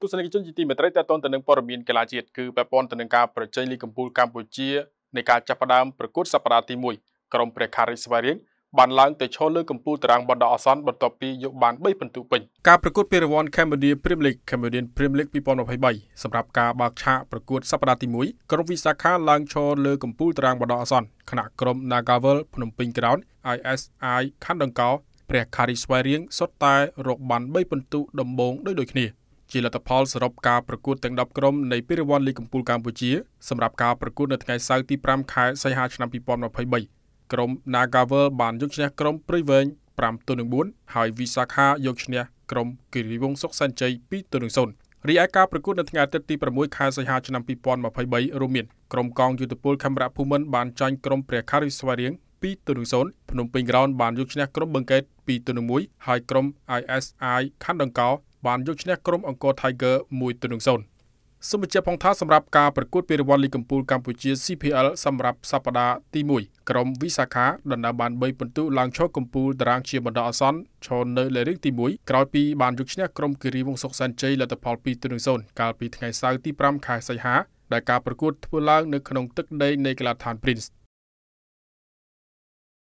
ទស្សនិកជនជាទីមេត្រីតទៅទៅនឹងព័ត៌មានកីឡាជាតិគឺពាក់ព័ន្ធទៅនឹងការប្រជែងលីគកំពូលកម្ពុជានៃការចាប់ផ្ដើមប្រកួតសប្តាហ៍ទី1ក្រុមព្រះខារីស្វារៀងបានឡើងទៅឈរលើកំពូលតារាងបណ្ដោះអាសន្នបន្ទាប់ពីយកបាន3ពិន្ទុពេញការប្រកួតពានរង្វាន់ Cambodia Premier League Cambodian Premier League 2023សម្រាប់ការបើកឆាកប្រកួតសប្តាហ៍ទី1ក្រុមវិសាខាឡើងឈរលើកំពូលតារាងបណ្ដោះអាសន្នខណៈក្រុម Nagavel ភ្នំពេញ Ground ISI ខណ្ឌដង្កោព្រះខារីស្វារៀងសុទ្ធតែរកបាន3ពិន្ទុដំបូងដូចដូចគ្នា ជាលទ្ធផលសរុបការប្រកួតទាំង10ក្រុមនៃពានរង្វាន់លីគកំពូលកម្ពុជាសម្រាប់ការប្រកួតនៅថ្ងៃសៅរ៍ទី5ខែសីហាឆ្នាំ2023ក្រុម Nagavel បានយកឈ្នះក្រុមព្រៃវែង5ទល់នឹង4ហើយ Visakha យកឈ្នះក្រុមគិរីវង្សសុកសាន់ជ័យ2ទល់នឹង0រីឯការប្រកួតនៅថ្ងៃអាទិត្យទី6ខែសីហាឆ្នាំ2023រួមមានក្រុមកងយុទ្ធពលខេមរៈភូមិន្ទបានចាញ់ក្រុមព្រះខារីស្វារៀង2ទល់នឹង0ភ្នំពេញក្រោនបានយកឈ្នះក្រុមបឹងកេត2ទល់នឹង1ហើយក្រុម ISI ខណ្ឌដង្កោ បានយកឈ្នះក្រុមអង្គរ Tiger 1ទៅនឹង0សូមបញ្ជាក់ផងថាសម្រាប់ការប្រកួតពានរង្វាន់លីកំពូលកម្ពុជា CPL សម្រាប់សប្តាហ៍ទី1ក្រុមវិសាខាដណ្ដើមបាន3ពិន្ទុឡើងឈរកំពូលតារាងជាបណ្ដោះអាសន្នឈរនៅលេខទី1ក្រោយពីបានយកឈ្នះក្រុមគិរីវង្សសុកសាន់ជ័យលទ្ធផល2ទៅនឹង0កាលពីថ្ងៃសៅរ៍ទី5ខែសីហាដែលការប្រកួតធ្វើឡើងនៅក្នុងទឹកដីនៃកីឡដ្ឋាន Prince